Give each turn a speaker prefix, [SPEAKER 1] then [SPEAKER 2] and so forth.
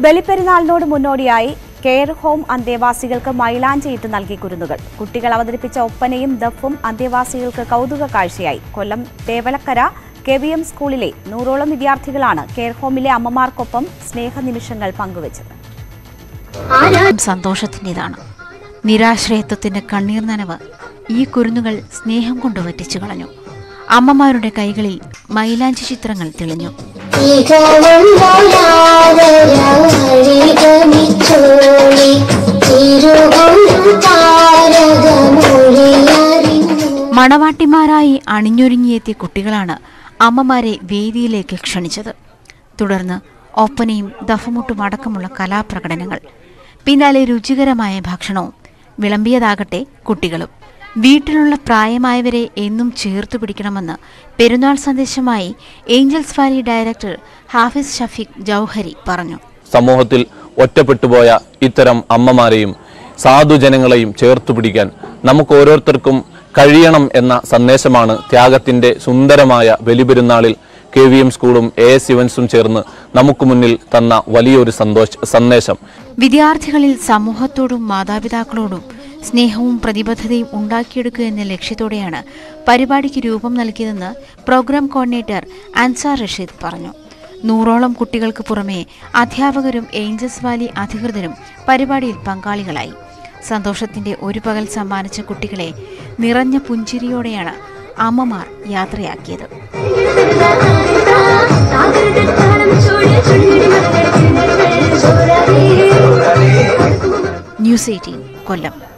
[SPEAKER 1] ബലിപ്പെരുന്നാളിനോട് മുന്നോടിയായി care home അന്തേവാസികൾക്ക് മൈലാഞ്ചിയിട്ട് നൽകി കുരുന്നുകൾ. കുട്ടികൾ അവതരിപ്പിച്ച ഒപ്പനയും ദഫും അന്തേവാസികൾക്ക് കൗതുക കാഴ്ചയായി. Kollam Thevalakkara K V M സ്കൂളിലെ നൂറോളം വിദ്യാർത്ഥികളാണ് കെയർ ഹോമിലെ അമ്മമാർക്കൊപ്പം സ്നേഹനിമിഷങ്ങൾ പങ്കുവച്ചത്.
[SPEAKER 2] സന്തോഷത്തിന്റെതാണ്. നിരാശ്രയത്വത്തിന്റെ കണ്ണീർ നനവ് ഈ കുരുന്നുകൾ സ്നേഹം കൊണ്ട് വറ്റിച്ചു കളഞ്ഞു. അമ്മമാരുടെ കൈകളിൽ മൈലാഞ്ചി ചിത്രങ്ങൾ തെളിഞ്ഞു. മണവാട്ടിമാരായി അണിഞ്ഞൊരുങ്ങിയെത്തിയ കുട്ടികളാണ് അമ്മമാരെ വേദിയിലേക്ക് ക്ഷണിച്ചത്. തുടർന്ന് ഒപ്പനയും ദഫമുട്ടും അടക്കമുള്ള കലാപ്രകടനങ്ങൾ. പിന്നാലെ രുചികരമായ ഭക്ഷണവും വിളമ്പിയതാകട്ടെ കുട്ടികളും. വീട്ടിലുള്ള പ്രായമായവരെ എന്നും ചേർത്തു പിടിക്കണമെന്ന് പെരുന്നാൾ സന്ദേശമായി Angels Valley director Hafiz Shafeeq Jauhari പറഞ്ഞു.
[SPEAKER 3] സമൂഹത്തിൽ ഒറ്റപ്പെട്ടുപോയ ഇത്തരം അമ്മമാരെയും സാധുജനങ്ങളെയും ചേർത്തു പിടിക്കാൻ നമുക്ക് ഓരോരുത്തർക്കും കഴിയണം എന്ന സന്ദേശമാണ് ത്യാഗത്തിന്റെ സുന്ദരമായ ബലിപെരുന്നാളിൽ കെ വി എം സ്കൂളും എ എസ് ഇവൻസും ചേർന്ന് നമുക്ക് മുന്നിൽ തന്ന വലിയൊരു സന്തോഷ സന്ദേശം.
[SPEAKER 2] വിദ്യാർത്ഥികളിൽ സമൂഹത്തോടും മാതാപിതാക്കളോടും സ്നേഹവും പ്രതിബദ്ധതയും ഉണ്ടാക്കിയെടുക്കുക എന്ന ലക്ഷ്യത്തോടെയാണ് പരിപാടിക്ക് രൂപം നൽകിയതെന്ന് പ്രോഗ്രാം കോർഡിനേറ്റർ അൻസാർ റഷീദ് പറഞ്ഞു. നൂറോളം കുട്ടികൾക്ക് പുറമെ അധ്യാപകരും ഏഞ്ചൽസ് വാലി അധികൃതരും പരിപാടിയിൽ പങ്കാളികളായി. സന്തോഷത്തിന്റെ ഒരു പകൽ സമ്മാനിച്ച കുട്ടികളെ നിറഞ്ഞ പുഞ്ചിരിയോടെയാണ് അമ്മമാർ യാത്രയാക്കിയത്. News eighteen Kollam.